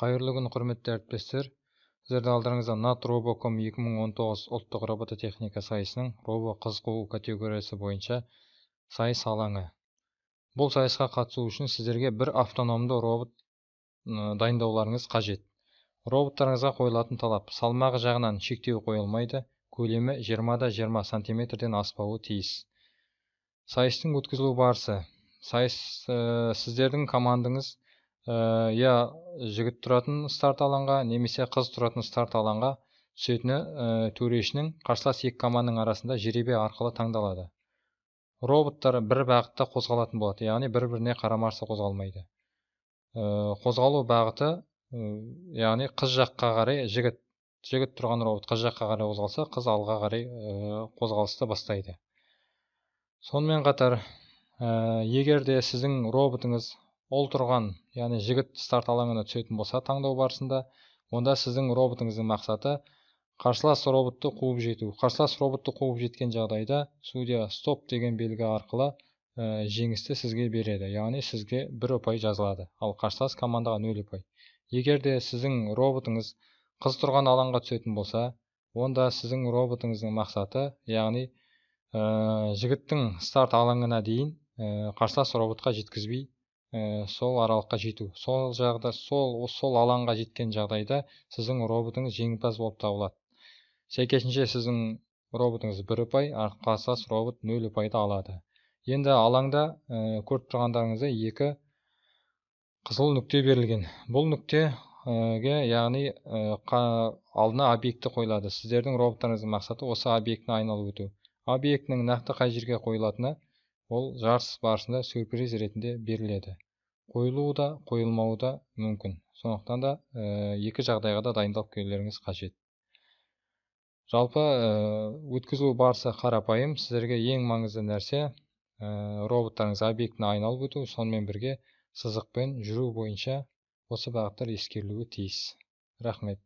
қайырлы күн құрметті әріптестер. Сіздердің алдарыңызда нат робоком 2019 ұлттық робототехника сайысының робо қыз қуу категориясы бойынша сайыс алаңы. Бұл сайысқа қатысу үшін сіздерге бір автономды робот дайындауларыңыз қажет. Роботтарыңызға қойылатын талап салмағы жағынан шектеу қойылмайды көлемі 20 20 сантиметрден аспауы тиіс. Сайыстың өткізілу барысы. Сайыс ә, сіздердің командаңыз иә жігіт тұратын старт алаңға немесе қыз тұратын старт алаңға түсетіні ә, төрешінің қарсылас екі команданың арасында жеребе арқылы таңдалады. Роботтар бір бағытта қозғалатын болады яғни бір біріне қарама қарсы қозғалмайды. Ә, қозғалу бағыты ә, яғни қыз жаққа қарай жігіт жігіт тұрған робот қыз жаққа қарай қозғалса қыз алға қарай ә, қозғалысты бастайды. Сонымен қатар ә, егер де сіздің роботыңыз ол тұрған яғни жігіт старт алаңына түсетін болса таңдау барысында онда сіздің роботыңыздың мақсаты қарсылас роботты қуып жету. Қарсылас роботты қуып жеткен жағдайда судья стоп деген белгі арқылы ә, жеңісті сізге береді. Яғни сізге бір ұпай жазылады. Ал қарсылас командаға нөл ұпай. Егер де сіздің роботыңыз қыз тұрған алаңға түсетін болса онда сіздің роботыңыздың мақсаты яғни ә, жігіттің старт алаңына дейін ә, қарсылас роботқа жеткізбей ә, сол аралыққа жету. Сол жағда сол сол алаңға жеткен жағдайда сіздің роботыңыз жеңімпаз болып табылады. Сәйкесінше сіздің роботыңыз бір ұпай қарсылас робот нөл ұпайды алады. Енді алаңда ә, көріп тұрғандарыңыздай екі қызыл нүкте берілген. Бұл нүктеге яғни ә, алдына объекті қойылады. Сіздердің роботтарыңыздың мақсаты осы объектіні айналып өту. Объектінің нақты қай жерге қойылатыны ол жарыс барысында сюрприз ретінде беріледі. Қойылуы да қойылмауы да мүмкін. Сондықтан да ә, екі жағдайға да дайындалып келулеріңіз қажет. Жалпы ә, өткізу барысы қарапайым. Сіздерге ең маңызды нәрсе ә, роботтарыңыз объектіні айналып өту сонымен бірге сызықпен жүру бойынша осы бағыттар ескерілуі тиіс. Рахмет.